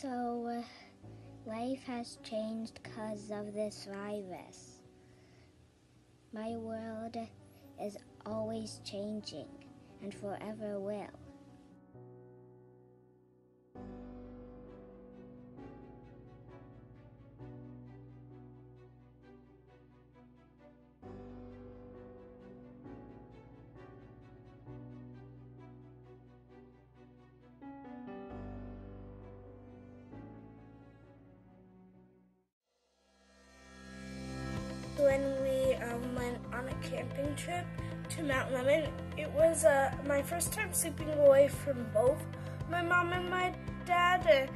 So, uh, life has changed because of this virus. My world is always changing and forever will. When we um, went on a camping trip to Mount Lemmon. It was uh, my first time sleeping away from both my mom and my dad.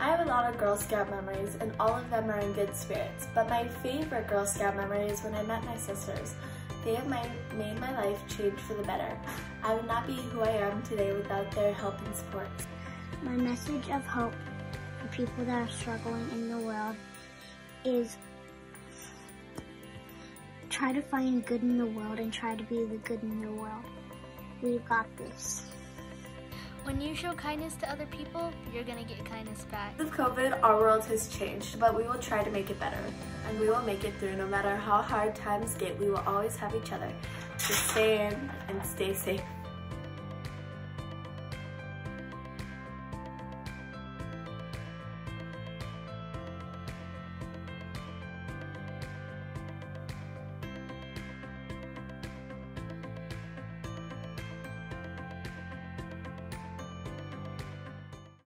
I have a lot of Girl Scout memories and all of them are in good spirits, but my favorite Girl Scout memory is when I met my sisters. They have my, made my life change for the better. I would not be who I am today without their help and support. My message of hope for people that are struggling in the world is try to find good in the world and try to be the good in the world. We've got this. When you show kindness to other people, you're gonna get kindness back. With COVID, our world has changed, but we will try to make it better. And we will make it through no matter how hard times get, we will always have each other. So stay in and stay safe.